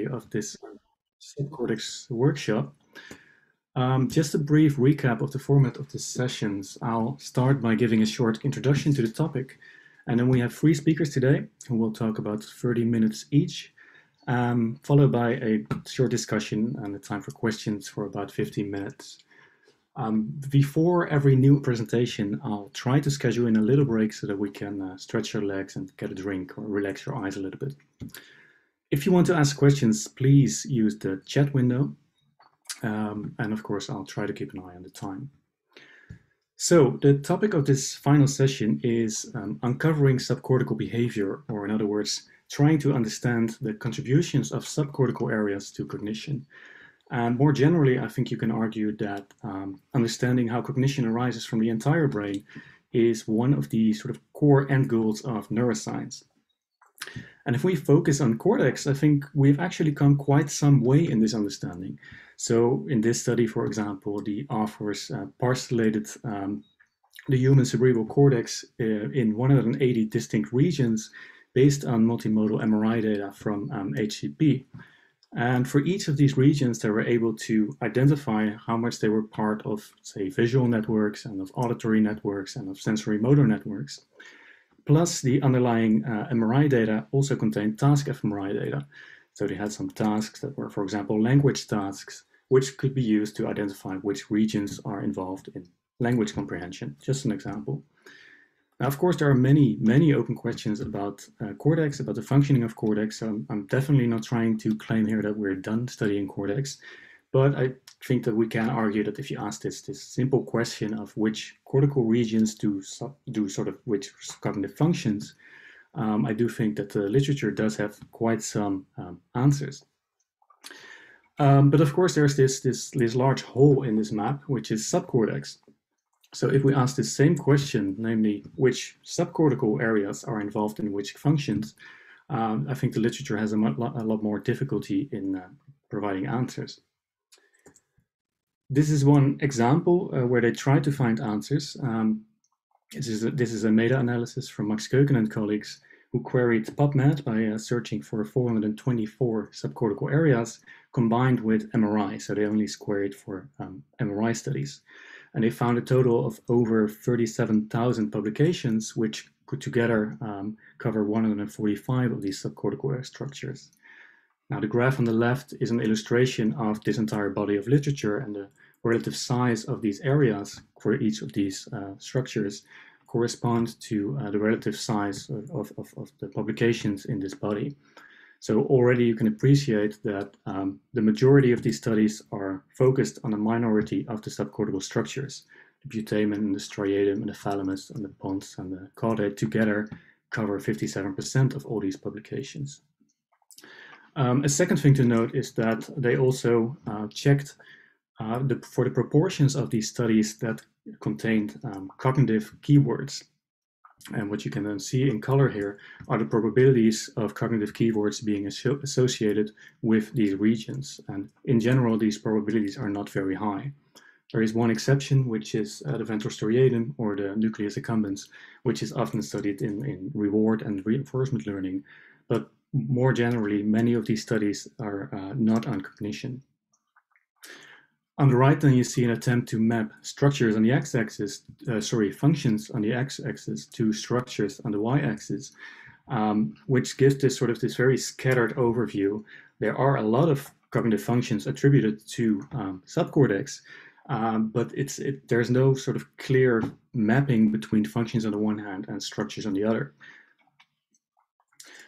of this subcortex workshop. Um, just a brief recap of the format of the sessions. I'll start by giving a short introduction to the topic, and then we have three speakers today who will talk about 30 minutes each, um, followed by a short discussion and a time for questions for about 15 minutes. Um, before every new presentation, I'll try to schedule in a little break so that we can uh, stretch your legs and get a drink or relax your eyes a little bit. If you want to ask questions, please use the chat window. Um, and of course, I'll try to keep an eye on the time. So the topic of this final session is um, uncovering subcortical behavior, or in other words, trying to understand the contributions of subcortical areas to cognition. And more generally, I think you can argue that um, understanding how cognition arises from the entire brain is one of the sort of core end goals of neuroscience. And if we focus on cortex, I think we've actually come quite some way in this understanding. So in this study, for example, the authors uh, parcellated um, the human cerebral cortex uh, in 180 distinct regions based on multimodal MRI data from um, HCP. And for each of these regions, they were able to identify how much they were part of, say, visual networks and of auditory networks and of sensory motor networks. Plus, the underlying uh, MRI data also contained task fMRI data. So they had some tasks that were, for example, language tasks, which could be used to identify which regions are involved in language comprehension. Just an example. Now, of course, there are many, many open questions about uh, Cortex, about the functioning of Cortex. So I'm, I'm, definitely not trying to claim here that we're done studying Cortex, but I think that we can argue that if you ask this, this simple question of which cortical regions do, do sort of which cognitive functions, um, I do think that the literature does have quite some um, answers. Um, but of course, there's this, this, this large hole in this map, which is subcortex. So if we ask the same question, namely which subcortical areas are involved in which functions, um, I think the literature has a, a lot more difficulty in uh, providing answers. This is one example uh, where they try to find answers. Um, this, is a, this is a meta-analysis from Max Keuken and colleagues who queried PubMed by uh, searching for 424 subcortical areas combined with MRI. So they only queried for um, MRI studies and they found a total of over 37,000 publications, which could together um, cover 145 of these subcortical structures. Now, the graph on the left is an illustration of this entire body of literature and the relative size of these areas for each of these uh, structures correspond to uh, the relative size of, of, of, the publications in this body. So already you can appreciate that um, the majority of these studies are focused on a minority of the subcortical structures. The putamen and the striatum and the thalamus and the pons and the caudate together cover 57% of all these publications. Um, a second thing to note is that they also uh, checked uh, the, for the proportions of these studies that contained um, cognitive keywords. And what you can then see in color here are the probabilities of cognitive keywords being associated with these regions. And in general, these probabilities are not very high. There is one exception, which is uh, the ventral striatum or the nucleus accumbens, which is often studied in, in reward and reinforcement learning. But more generally, many of these studies are uh, not on cognition. On the right, then you see an attempt to map structures on the x-axis, uh, sorry, functions on the x-axis to structures on the y-axis, um, which gives this sort of this very scattered overview. There are a lot of cognitive functions attributed to um, subcortex, um, but it's it, there's no sort of clear mapping between functions on the one hand and structures on the other.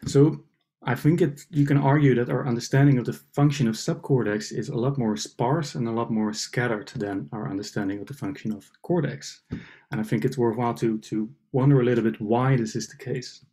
So I think it, you can argue that our understanding of the function of subcortex is a lot more sparse and a lot more scattered than our understanding of the function of cortex. And I think it's worthwhile to, to wonder a little bit why this is the case.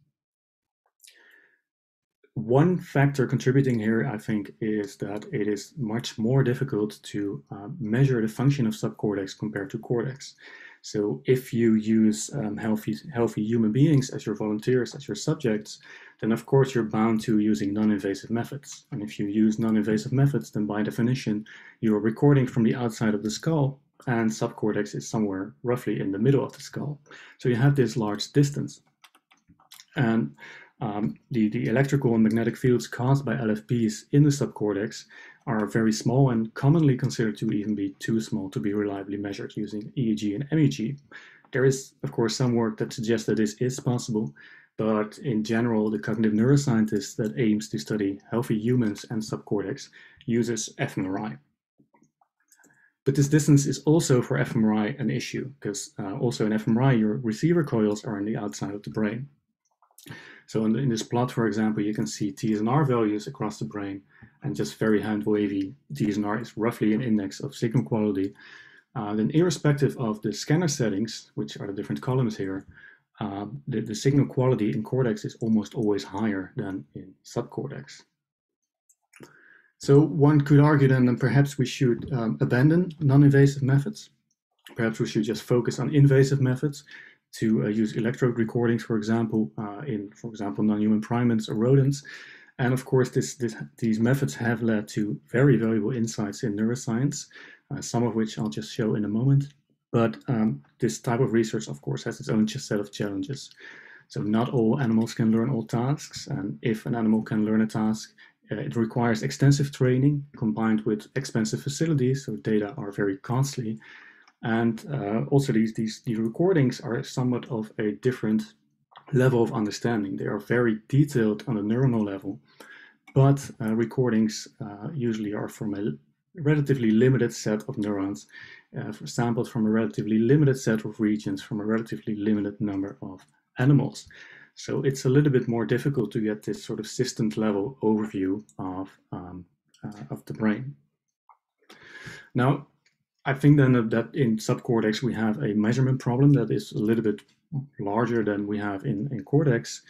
One factor contributing here, I think, is that it is much more difficult to uh, measure the function of subcortex compared to cortex. So if you use um, healthy, healthy human beings as your volunteers, as your subjects, then of course you're bound to using non-invasive methods. And if you use non-invasive methods, then by definition, you're recording from the outside of the skull and subcortex is somewhere roughly in the middle of the skull. So you have this large distance. And Um, the, the electrical and magnetic fields caused by LFPs in the subcortex are very small and commonly considered to even be too small to be reliably measured using EEG and MEG. There is, of course, some work that suggests that this is possible, but in general, the cognitive neuroscientist that aims to study healthy humans and subcortex uses fMRI. But this distance is also for fMRI an issue, because uh, also in fMRI, your receiver coils are on the outside of the brain. So in, the, in, this plot, for example, you can see TSNR values across the brain, and just very hand wavy, TSNR is roughly an index of signal quality. Uh, then irrespective of the scanner settings, which are the different columns here, uh, the, the signal quality in cortex is almost always higher than in subcortex. So one could argue then that perhaps we should um, abandon non-invasive methods. Perhaps we should just focus on invasive methods to uh, use electrode recordings, for example, uh, in, for example, non-human primates or rodents. And of course, this, this, these methods have led to very valuable insights in neuroscience, uh, some of which I'll just show in a moment. But um, this type of research, of course, has its own set of challenges. So not all animals can learn all tasks, and if an animal can learn a task, uh, it requires extensive training combined with expensive facilities, so data are very costly. And uh, also these, these, these recordings are somewhat of a different level of understanding. They are very detailed on a neuronal level, but uh, recordings uh, usually are from a relatively limited set of neurons, uh, sampled from a relatively limited set of regions from a relatively limited number of animals. So it's a little bit more difficult to get this sort of system level overview of, um, uh, of the brain. Now, I think then that in subcortex we have a measurement problem that is a little bit larger than we have in, in cortex.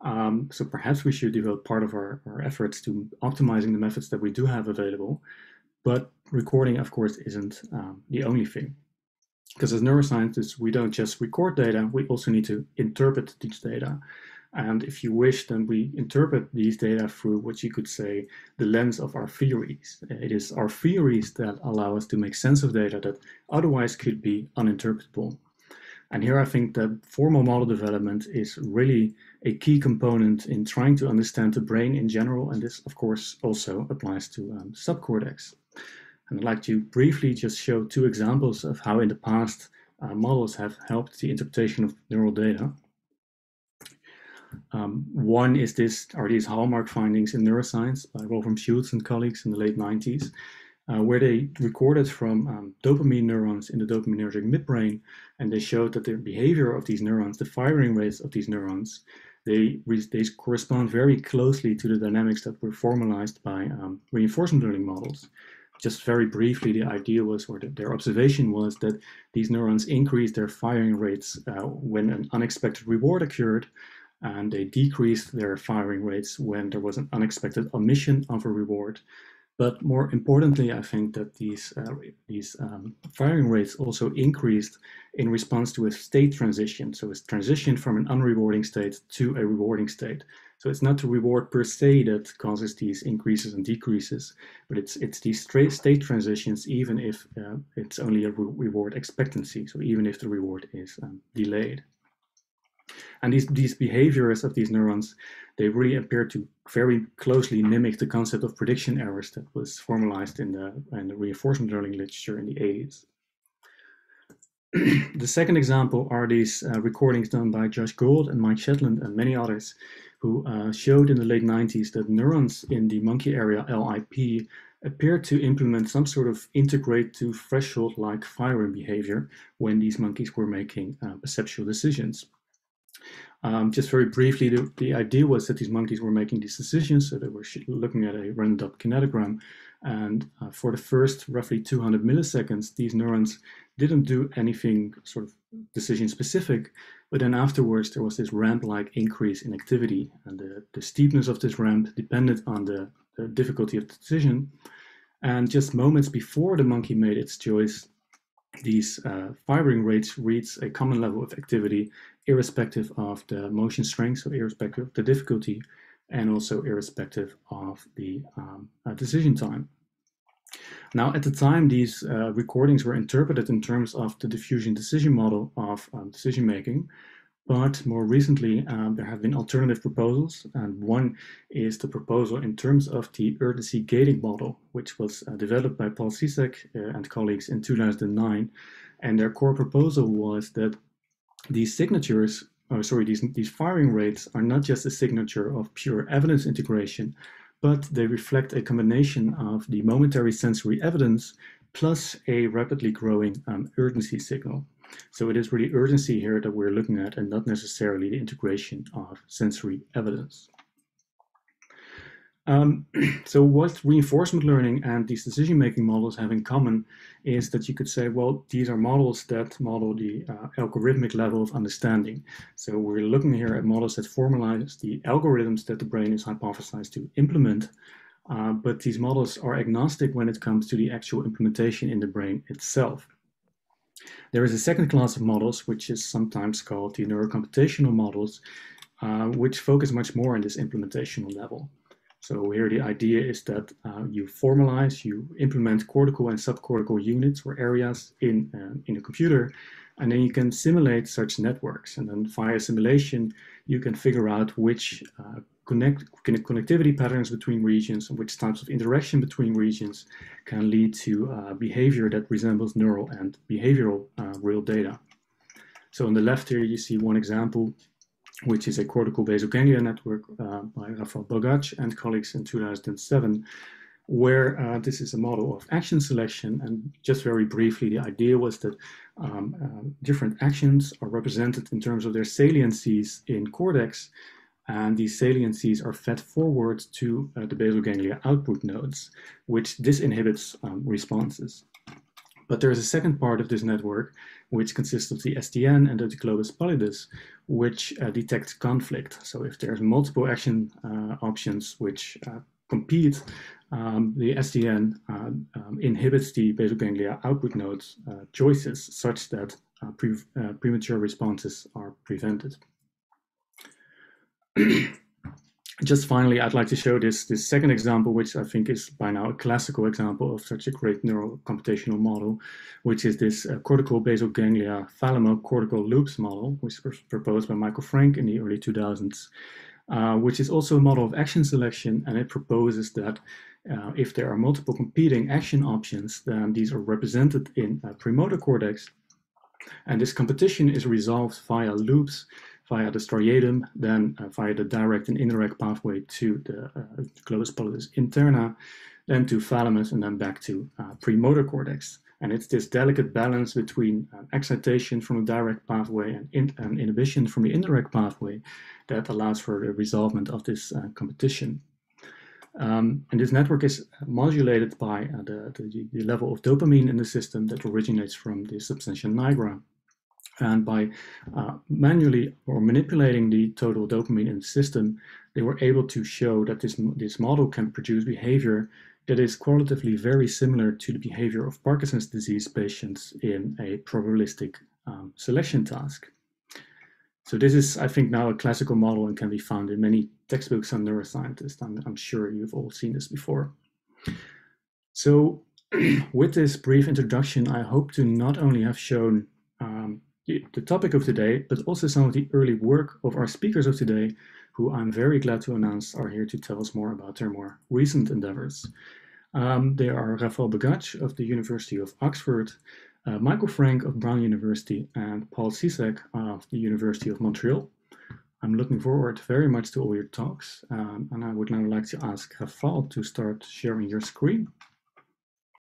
Um, so perhaps we should devote part of our, our efforts to optimizing the methods that we do have available. But recording, of course, isn't um, the only thing. Because as neuroscientists, we don't just record data, we also need to interpret these data. And if you wish, then we interpret these data through what you could say the lens of our theories. It is our theories that allow us to make sense of data that otherwise could be uninterpretable. And here I think that formal model development is really a key component in trying to understand the brain in general. And this, of course, also applies to um, subcortex. And I'd like to briefly just show two examples of how in the past uh, models have helped the interpretation of neural data. Um, one is this are these hallmark findings in neuroscience by Wolfram Schultz and colleagues in the late 90s, uh, where they recorded from um, dopamine neurons in the dopaminergic midbrain, and they showed that the behavior of these neurons, the firing rates of these neurons, they, they correspond very closely to the dynamics that were formalized by um, reinforcement learning models. Just very briefly, the idea was, or the, their observation was that these neurons increased their firing rates uh, when an unexpected reward occurred, and they decreased their firing rates when there was an unexpected omission of a reward. But more importantly, I think that these, uh, these um, firing rates also increased in response to a state transition. So it's transition from an unrewarding state to a rewarding state. So it's not the reward per se that causes these increases and decreases, but it's it's these straight state transitions, even if uh, it's only a re reward expectancy. So even if the reward is um, delayed. And these, these behaviors of these neurons, they really appear to very closely mimic the concept of prediction errors that was formalized in the, in the reinforcement learning literature in the 80s. the second example are these uh, recordings done by Josh Gold and Mike Shadlen and many others who uh, showed in the late 90s that neurons in the monkey area LIP appeared to implement some sort of integrate to threshold-like firing behavior when these monkeys were making uh, perceptual decisions. Um, just very briefly, the, the, idea was that these monkeys were making these decisions, so they were looking at a random kinematogram, and uh, for the first roughly 200 milliseconds, these neurons didn't do anything sort of decision specific, but then afterwards there was this ramp-like increase in activity, and the, the steepness of this ramp depended on the, the difficulty of the decision. And just moments before the monkey made its choice, these uh, firing rates reach a common level of activity irrespective of the motion strength, so irrespective of the difficulty, and also irrespective of the um, uh, decision time. Now, at the time, these uh, recordings were interpreted in terms of the diffusion decision model of um, decision making, but more recently, um, there have been alternative proposals, and one is the proposal in terms of the urgency gating model, which was uh, developed by Paul Cisek uh, and colleagues in 2009. And their core proposal was that these signatures, or sorry, these, these firing rates are not just a signature of pure evidence integration, but they reflect a combination of the momentary sensory evidence plus a rapidly growing um, urgency signal. So it is really urgency here that we're looking at and not necessarily the integration of sensory evidence. Um, so what reinforcement learning and these decision-making models have in common is that you could say, well, these are models that model the uh, algorithmic level of understanding. So we're looking here at models that formalize the algorithms that the brain is hypothesized to implement, uh, but these models are agnostic when it comes to the actual implementation in the brain itself. There is a second class of models, which is sometimes called the neurocomputational models, uh, which focus much more on this implementational level. So here the idea is that uh, you formalize, you implement cortical and subcortical units or areas in, uh, in a computer, and then you can simulate such networks. And then via simulation, you can figure out which uh, connect, connectivity patterns between regions and which types of interaction between regions can lead to uh, behavior that resembles neural and behavioral uh, real data. So on the left here, you see one example which is a cortical basal ganglia network uh, by Rafael Bogacz and colleagues in 2007, where uh, this is a model of action selection. And just very briefly, the idea was that um, uh, different actions are represented in terms of their saliencies in cortex, and these saliencies are fed forward to uh, the basal ganglia output nodes, which disinhibits um, responses. But there is a second part of this network, which consists of the STN and the globus pallidus, which uh, detects conflict. So if there's multiple action uh, options which uh, compete, um, the STN uh, um, inhibits the basal ganglia output nodes uh, choices such that uh, pre premature responses are prevented. just finally, I'd like to show this, this second example, which I think is by now a classical example of such a great neural computational model, which is this uh, cortical basal ganglia thalamocortical loops model, which was proposed by Michael Frank in the early 2000s, uh, which is also a model of action selection, and it proposes that uh, if there are multiple competing action options, then these are represented in a premotor cortex, and this competition is resolved via loops via the striatum, then uh, via the direct and indirect pathway to the uh, globus pallidus interna, then to thalamus, and then back to uh, premotor cortex. And it's this delicate balance between uh, excitation from the direct pathway and, in, and, inhibition from the indirect pathway that allows for the resolvement of this uh, competition. Um, and this network is modulated by uh, the, the, the, level of dopamine in the system that originates from the substantia nigra. And by uh, manually or manipulating the total dopamine in the system, they were able to show that this, this model can produce behavior that is qualitatively very similar to the behavior of Parkinson's disease patients in a probabilistic um, selection task. So this is, I think, now a classical model and can be found in many textbooks on neuroscientists. I'm, I'm sure you've all seen this before. So with this brief introduction, I hope to not only have shown the topic of today, but also some of the early work of our speakers of today, who I'm very glad to announce are here to tell us more about their more recent endeavors. Um, they are Rafael Bogacz of the University of Oxford, uh, Michael Frank of Brown University, and Paul Cisek of the University of Montreal. I'm looking forward very much to all your talks, um, and I would now like to ask Rafael to start sharing your screen.